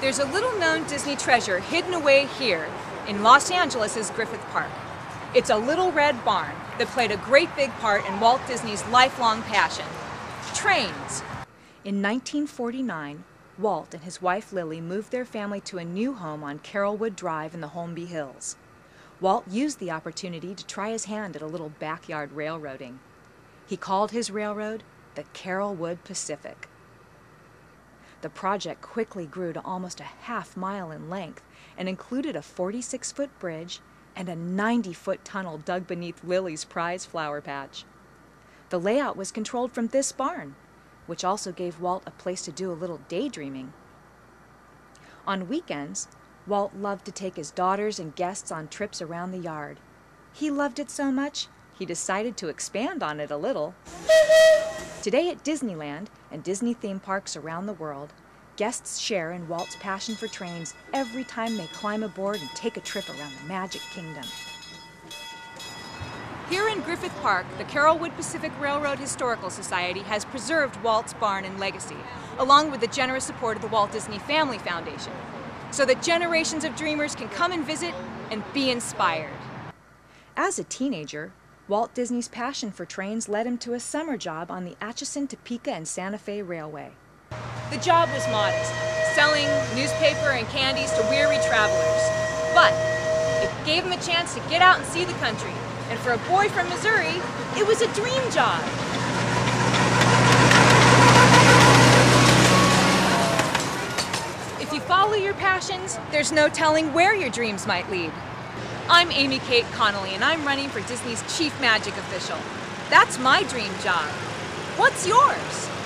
There's a little known Disney treasure hidden away here in Los Angeles' Griffith Park. It's a little red barn that played a great big part in Walt Disney's lifelong passion trains. In 1949, Walt and his wife Lily moved their family to a new home on Carolwood Drive in the Holmby Hills. Walt used the opportunity to try his hand at a little backyard railroading. He called his railroad the Carolwood Pacific. The project quickly grew to almost a half mile in length and included a 46 foot bridge and a 90 foot tunnel dug beneath Lily's prize flower patch. The layout was controlled from this barn, which also gave Walt a place to do a little daydreaming. On weekends, Walt loved to take his daughters and guests on trips around the yard. He loved it so much, he decided to expand on it a little. Today at Disneyland and Disney theme parks around the world, guests share in Walt's passion for trains every time they climb aboard and take a trip around the Magic Kingdom. Here in Griffith Park, the Carolwood Pacific Railroad Historical Society has preserved Walt's barn and legacy, along with the generous support of the Walt Disney Family Foundation, so that generations of dreamers can come and visit and be inspired. As a teenager, Walt Disney's passion for trains led him to a summer job on the Atchison, Topeka, and Santa Fe Railway. The job was modest, selling newspaper and candies to weary travelers. But it gave him a chance to get out and see the country. And for a boy from Missouri, it was a dream job. If you follow your passions, there's no telling where your dreams might lead. I'm Amy Kate Connolly, and I'm running for Disney's Chief Magic Official. That's my dream job. What's yours?